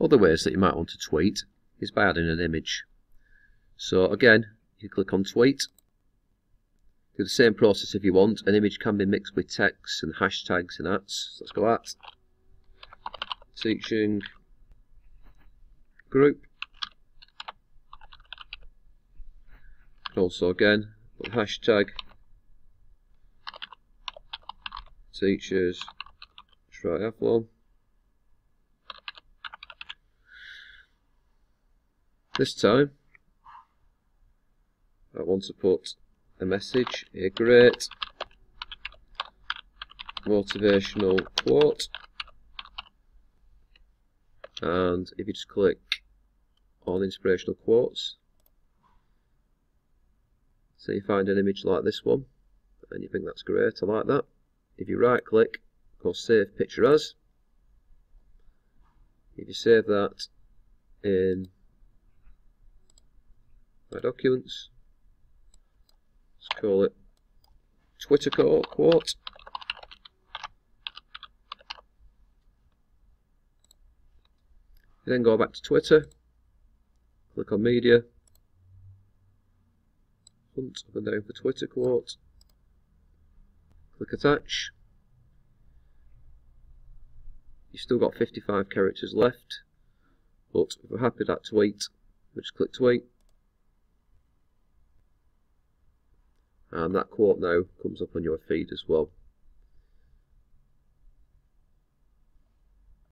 Other ways that you might want to tweet is by adding an image. So again, you click on tweet. Do the same process if you want. An image can be mixed with text and hashtags and ats. So let's go at teaching group. Also again, put hashtag teachers triathlon. This time, I want to put a message, a great motivational quote. And if you just click on inspirational quotes, so you find an image like this one, and you think that's great, I like that. If you right click, go save picture as. If you save that in documents. Let's call it Twitter quote. then go back to Twitter, click on media, hunt up and down for Twitter quote, click attach. You've still got 55 characters left, but we're happy that tweet, we just click tweet. And that quote now comes up on your feed as well